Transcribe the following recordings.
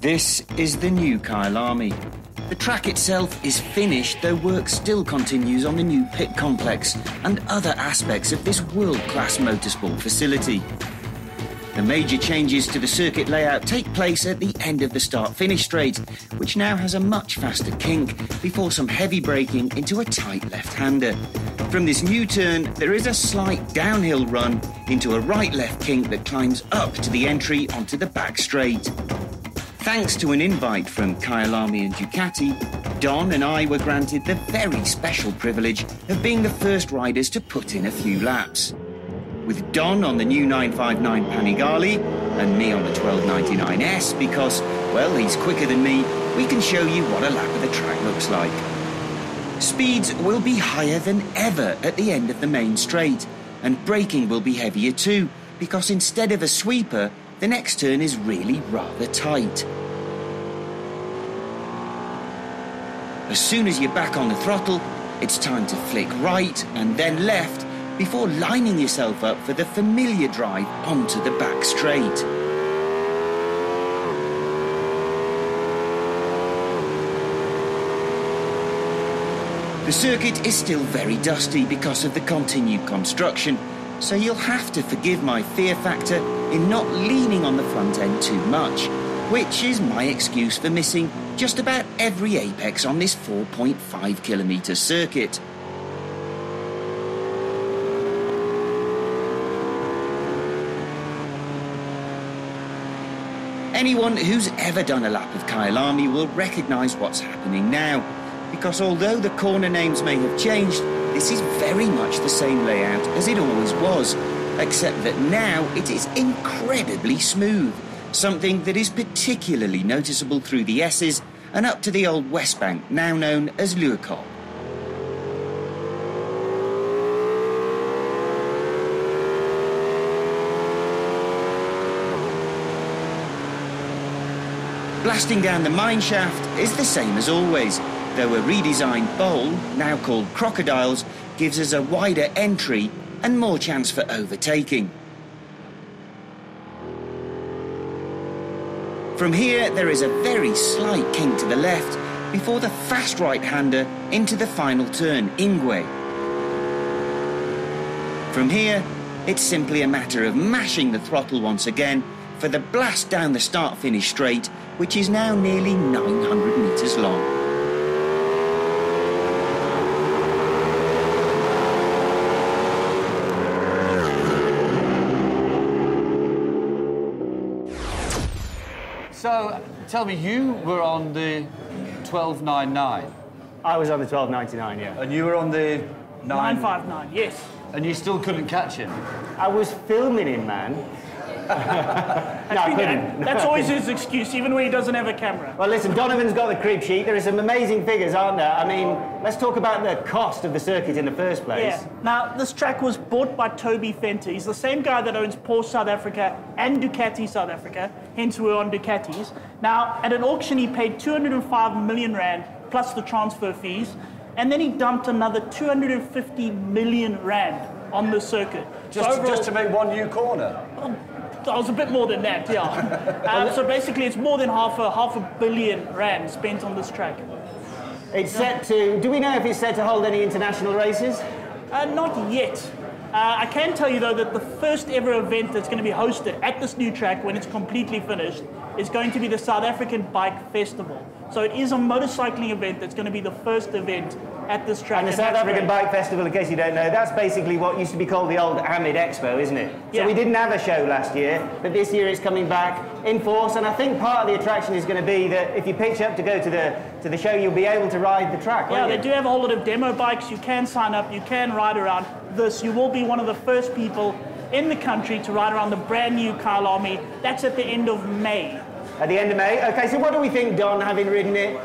This is the new Kyalami. The track itself is finished, though work still continues on the new pit complex and other aspects of this world-class motorsport facility. The major changes to the circuit layout take place at the end of the start-finish straight, which now has a much faster kink before some heavy braking into a tight left-hander. From this new turn, there is a slight downhill run into a right-left kink that climbs up to the entry onto the back straight. Thanks to an invite from Kyalami and Ducati, Don and I were granted the very special privilege of being the first riders to put in a few laps. With Don on the new 959 Panigale and me on the 1299S because, well, he's quicker than me, we can show you what a lap of the track looks like. Speeds will be higher than ever at the end of the main straight, and braking will be heavier too, because instead of a sweeper, the next turn is really rather tight. As soon as you're back on the throttle, it's time to flick right and then left before lining yourself up for the familiar drive onto the back straight. The circuit is still very dusty because of the continued construction, so you'll have to forgive my fear factor in not leaning on the front end too much, which is my excuse for missing just about every apex on this 4.5 kilometre circuit. Anyone who's ever done a lap of Kyalami will recognise what's happening now, because although the corner names may have changed, this is very much the same layout as it always was, except that now it is incredibly smooth, something that is particularly noticeable through the S's and up to the old West Bank, now known as Leeukop. Blasting down the mine shaft is the same as always, though a redesigned bowl, now called Crocodiles, gives us a wider entry and more chance for overtaking. From here, there is a very slight kink to the left before the fast right-hander into the final turn, Ingwe. From here, it's simply a matter of mashing the throttle once again for the blast down the start-finish straight, which is now nearly 900 metres long. So, tell me, you were on the 1299, I was on the 1299, yeah. and you were on the 9... 959, yes. And you still couldn't catch him? I was filming him, man. No, I couldn't. That's always his excuse, even when he doesn't have a camera. Well, listen, Donovan's got the crib sheet. There are some amazing figures, aren't there? I mean, let's talk about the cost of the circuit in the first place. Yeah. Now, this track was bought by Toby Venter. He's the same guy that owns Porsche South Africa and Ducati South Africa, hence we're on Ducatis. Now, at an auction, he paid 205 million rand plus the transfer fees, and then he dumped another 250 million rand on the circuit. So overall- just to make one new corner? I was a bit more than that, yeah. um, so basically, it's more than half a half a billion rand spent on this track. It's set to. Do we know if it's set to hold any international races? Uh, not yet. Uh, I can tell you though that the first ever event that's going to be hosted at this new track when it's completely finished is going to be the South African Bike Festival. So it is a motorcycling event that's going to be the first event at this track. And the South African great. Bike Festival, in case you don't know, that's basically what used to be called the old Amid Expo, isn't it? Yeah. So we didn't have a show last year, but this year it's coming back in force. And I think part of the attraction is going to be that if you pitch up to go to the to the show, you'll be able to ride the track. Yeah, they you? do have a whole lot of demo bikes. You can sign up, you can ride around this. You will be one of the first people in the country to ride around the brand new Kyalami. That's at the end of May. At the end of May. Okay, so what do we think, Don, having ridden it?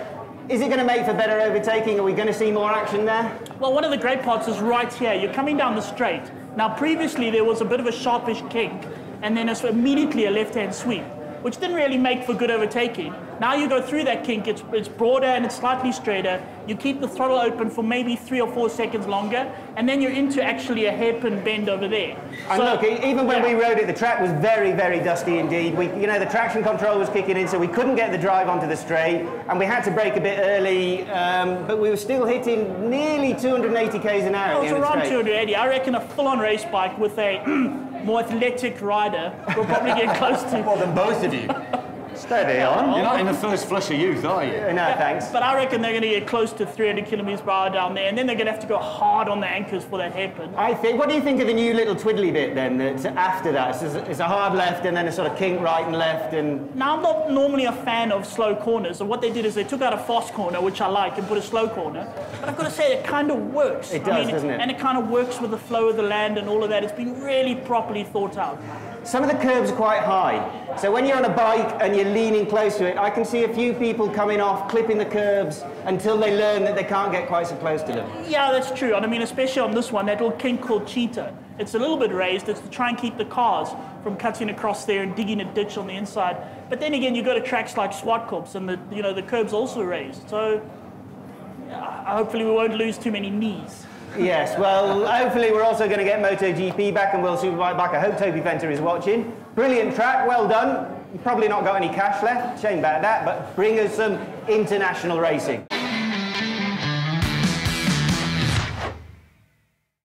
Is it going to make for better overtaking? Are we going to see more action there? Well, one of the great parts is right here. You're coming down the straight. Now, previously there was a bit of a sharpish kink, and then it's immediately a left-hand sweep, which didn't really make for good overtaking. Now you go through that kink, it's, it's broader and it's slightly straighter, You keep the throttle open for maybe three or four seconds longer, and then you're into actually a hairpin bend over there. And So- look, even when yeah. we rode it, the track was very, very dusty indeed. We, you know, the traction control was kicking in, so we couldn't get the drive onto the straight, and we had to brake a bit early. Um, but we were still hitting nearly 280 k's an hour. It at was the end of the around 280. I reckon a full-on race bike with a more athletic rider will probably get close to. More than both of you. Steady on. You're not in the oh. first flush of youth, are you? No, thanks. But I reckon they're going to get close to 300 kilometers per hour down there, and then they're going to have to go hard on the anchors for that hairpin. I think. What do you think of the new little twiddly bit then? That's after that, it's a, it's a hard left and then a sort of kink right and left, and Now, I'm not normally a fan of slow corners, and what they did is they took out a fast corner, which I like, and put a slow corner. But I've got to say, it kind of works. It I does, doesn't it? And it kind of works with the flow of the land and all of that. It's been really properly thought out. Some of the curbs are quite high. So when you're on a bike and you're leaning close to it, I can see a few people coming off, clipping the curbs until they learn that they can't get quite so close to them. Yeah, that's true. And I mean, especially on this one, that little kink called Cheetah. It's a little bit raised. It's to try and keep the cars from cutting across there and digging a ditch on the inside. But then again, you go to tracks like Swartkops and the you know the curb's also raised. So yeah, hopefully we won't lose too many knees. Yes, well, hopefully we're also going to get MotoGP back and World Superbike back. I hope Toby Venter is watching. Brilliant track, well done. You've probably not got any cash left, shame about that, but bring us some international racing.